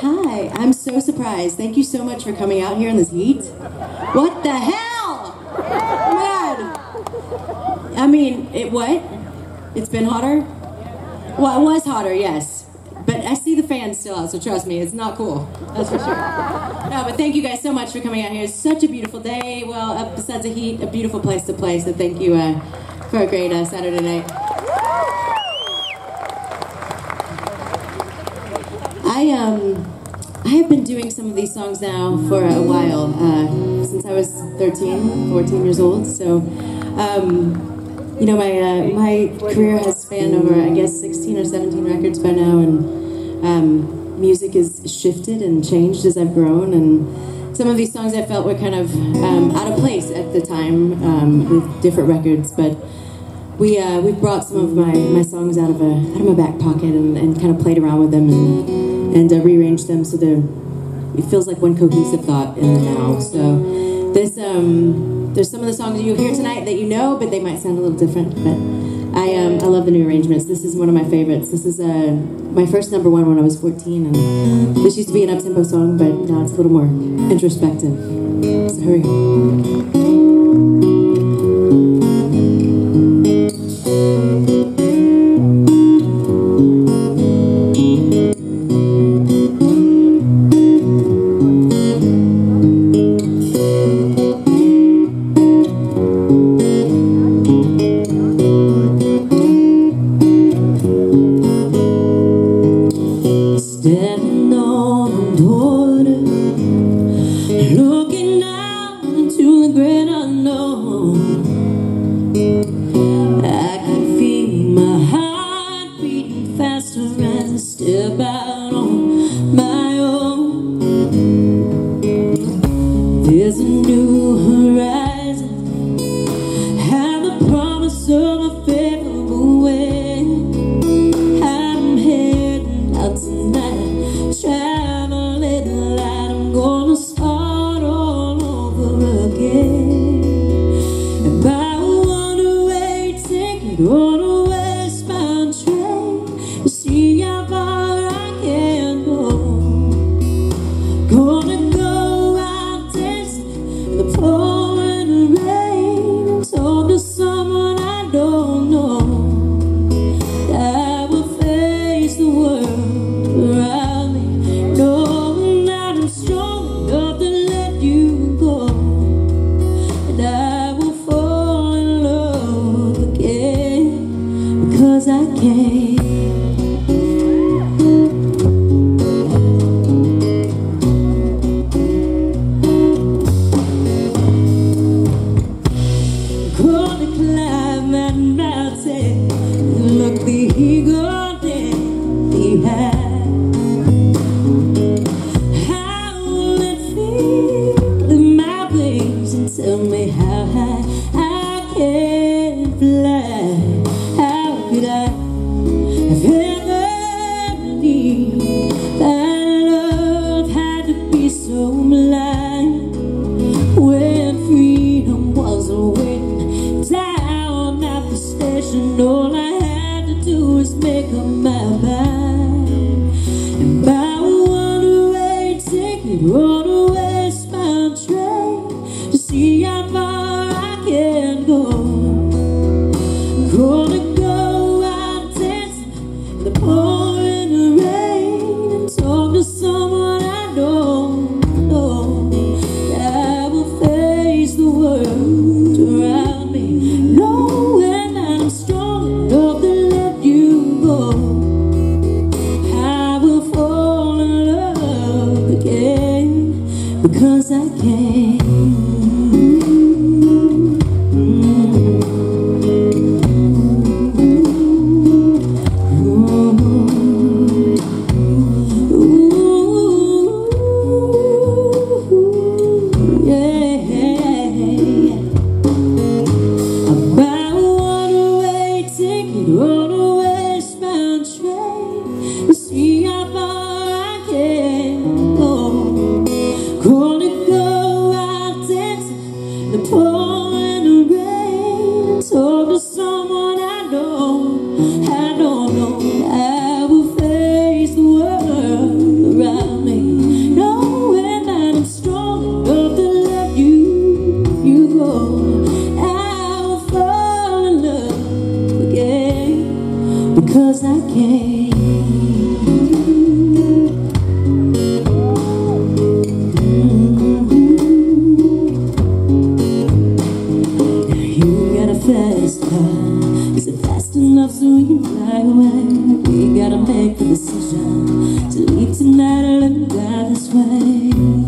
Hi, I'm so surprised. Thank you so much for coming out here in this heat. What the hell? Man! I mean, it what? It's been hotter? Well, it was hotter, yes. But I see the fans still out, so trust me, it's not cool. That's for sure. No, but thank you guys so much for coming out here. It's such a beautiful day. Well, besides the heat, a beautiful place to play. So thank you uh, for a great uh, Saturday night. I um, I have been doing some of these songs now for a while, uh, since I was 13, 14 years old. So, um, you know, my uh, my career has spanned over, I guess, 16 or 17 records by now, and um, music has shifted and changed as I've grown. And some of these songs I felt were kind of um, out of place at the time um, with different records, but we uh, we brought some of my, my songs out of a out of my back pocket and, and kind of played around with them and and uh, rearranged them so they're it feels like one cohesive thought in the now. So this um, there's some of the songs you hear tonight that you know, but they might sound a little different. But I um, I love the new arrangements. This is one of my favorites. This is uh, my first number one when I was 14, and this used to be an up tempo song, but now it's a little more introspective. So into the great ticket The eagle down behind How will it feel in my wings And tell me how high I can fly How could I ever believed That love had to be so blind because I can. Ooh, love so you can fly away. We gotta make the decision to leave tonight or let me die this way.